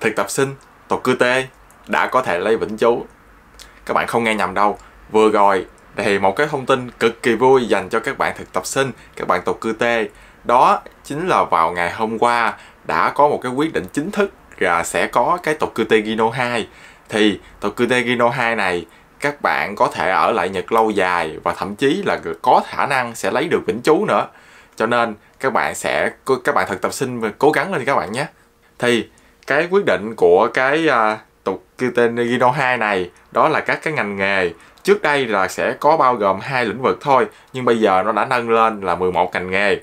thực tập sinh, tộc cư tê, đã có thể lấy vĩnh chú. Các bạn không nghe nhầm đâu. Vừa rồi thì một cái thông tin cực kỳ vui dành cho các bạn thực tập sinh, các bạn tộc cư tê. Đó chính là vào ngày hôm qua đã có một cái quyết định chính thức là sẽ có cái tộc cư tê Gino 2 thì tộc cư tê Gino 2 này, các bạn có thể ở lại Nhật lâu dài và thậm chí là có khả năng sẽ lấy được vĩnh chú nữa. Cho nên các bạn sẽ, các bạn thực tập sinh cố gắng lên các bạn nhé. Thì cái quyết định của cái uh, tục Gino 2 này đó là các cái ngành nghề trước đây là sẽ có bao gồm hai lĩnh vực thôi nhưng bây giờ nó đã nâng lên là 11 ngành nghề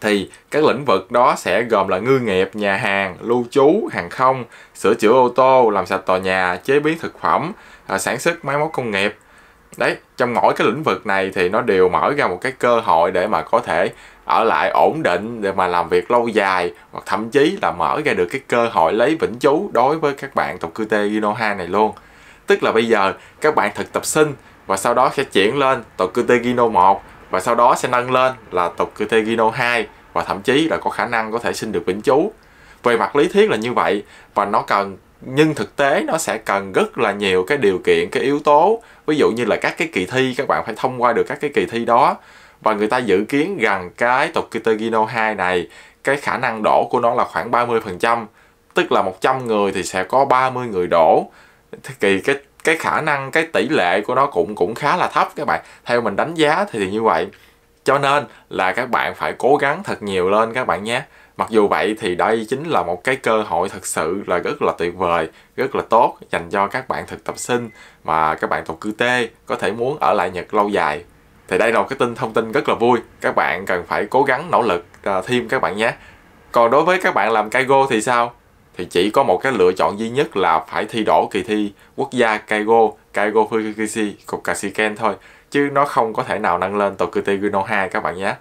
thì các lĩnh vực đó sẽ gồm là ngư nghiệp, nhà hàng, lưu trú, hàng không, sửa chữa ô tô, làm sạch tòa nhà, chế biến thực phẩm, à, sản xuất máy móc công nghiệp. Đấy, trong mỗi cái lĩnh vực này thì nó đều mở ra một cái cơ hội để mà có thể ở lại ổn định để mà làm việc lâu dài hoặc thậm chí là mở ra được cái cơ hội lấy vĩnh chú đối với các bạn tộc cư tê Gino 2 này luôn. Tức là bây giờ các bạn thực tập sinh và sau đó sẽ chuyển lên tộc cư tê Gino 1 và sau đó sẽ nâng lên là tộc cư tê Gino 2 và thậm chí là có khả năng có thể xin được vĩnh chú. Về mặt lý thuyết là như vậy và nó cần nhưng thực tế nó sẽ cần rất là nhiều cái điều kiện cái yếu tố. Ví dụ như là các cái kỳ thi các bạn phải thông qua được các cái kỳ thi đó. Và người ta dự kiến rằng cái tộc Kitagino 2 này cái khả năng đổ của nó là khoảng 30% tức là 100 người thì sẽ có 30 người đổ. Thì cái cái khả năng cái tỷ lệ của nó cũng cũng khá là thấp các bạn. Theo mình đánh giá thì, thì như vậy cho nên là các bạn phải cố gắng thật nhiều lên các bạn nhé. Mặc dù vậy thì đây chính là một cái cơ hội thật sự là rất là tuyệt vời rất là tốt dành cho các bạn thực tập sinh mà các bạn thuộc cư tê có thể muốn ở lại nhật lâu dài. Thì đây là một cái tin thông tin rất là vui các bạn cần phải cố gắng nỗ lực uh, thêm các bạn nhé. Còn đối với các bạn làm Kaigo thì sao? Thì chỉ có một cái lựa chọn duy nhất là phải thi đổ kỳ thi quốc gia Kaigo. Kaigo Fukikishi cục Kashiken thôi, chứ nó không có thể nào nâng lên Tokyo Gino 2 các bạn nhé.